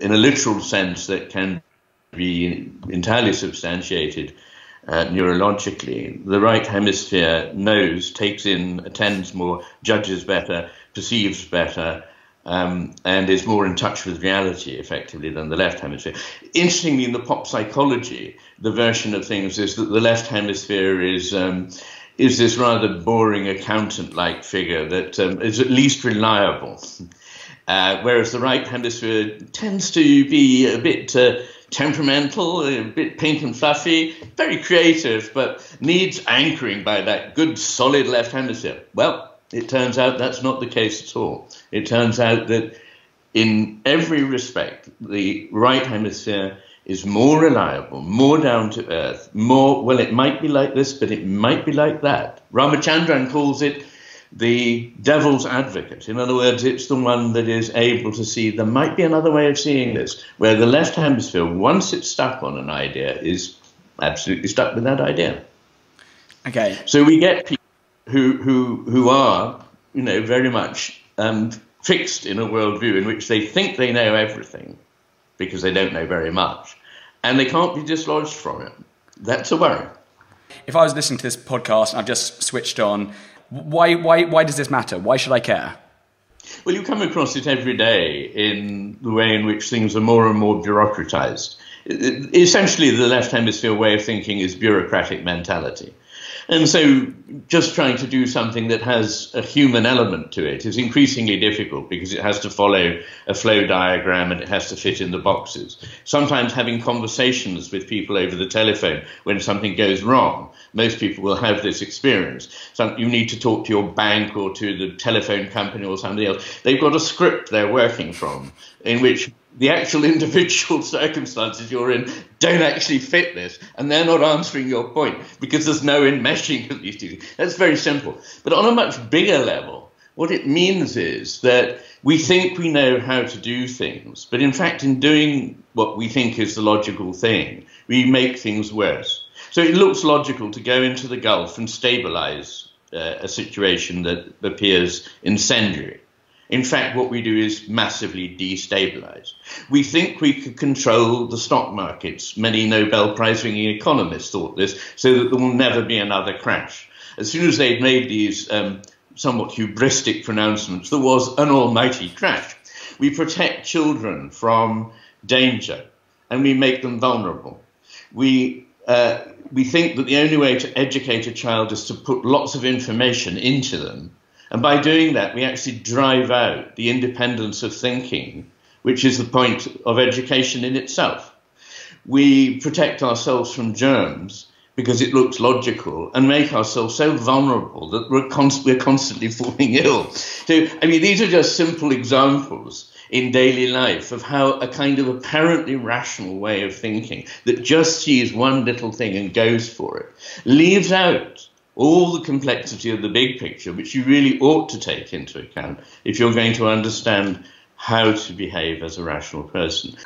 in a literal sense that can be entirely substantiated uh, neurologically. The right hemisphere knows, takes in, attends more, judges better, perceives better, um, and is more in touch with reality effectively than the left hemisphere. Interestingly, in the pop psychology, the version of things is that the left hemisphere is. Um, is this rather boring accountant-like figure that um, is at least reliable, uh, whereas the right hemisphere tends to be a bit uh, temperamental, a bit pink and fluffy, very creative, but needs anchoring by that good solid left hemisphere. Well, it turns out that's not the case at all. It turns out that in every respect, the right hemisphere is more reliable, more down to earth, more, well, it might be like this, but it might be like that. Ramachandran calls it the devil's advocate. In other words, it's the one that is able to see there might be another way of seeing this, where the left hemisphere, once it's stuck on an idea, is absolutely stuck with that idea. Okay. So we get people who who who are you know very much um, fixed in a worldview in which they think they know everything because they don't know very much, and they can't be dislodged from it. That's a worry. If I was listening to this podcast and I've just switched on, why why why does this matter? Why should I care? Well, you come across it every day in the way in which things are more and more bureaucratized. Essentially, the left hemisphere way of thinking is bureaucratic mentality. And so just trying to do something that has a human element to it is increasingly difficult because it has to follow a flow diagram and it has to fit in the boxes. Sometimes having conversations with people over the telephone when something goes wrong, most people will have this experience. So you need to talk to your bank or to the telephone company or somebody else. They've got a script they're working from in which the actual individual circumstances you're in don't actually fit this, and they're not answering your point because there's no enmeshing of these two. That's very simple. But on a much bigger level, what it means is that we think we know how to do things, but in fact, in doing what we think is the logical thing, we make things worse. So it looks logical to go into the Gulf and stabilize uh, a situation that appears incendiary. In fact, what we do is massively destabilize. We think we could control the stock markets. Many Nobel Prize winning economists thought this, so that there will never be another crash. As soon as they'd made these um, somewhat hubristic pronouncements, there was an almighty crash. We protect children from danger and we make them vulnerable. We uh, we think that the only way to educate a child is to put lots of information into them and by doing that, we actually drive out the independence of thinking, which is the point of education in itself. We protect ourselves from germs because it looks logical and make ourselves so vulnerable that we're, const- we're constantly falling ill. So, I mean, these are just simple examples in daily life of how a kind of apparently rational way of thinking that just sees one little thing and goes for it leaves out all the complexity of the big picture, which you really ought to take into account if you're going to understand how to behave as a rational person.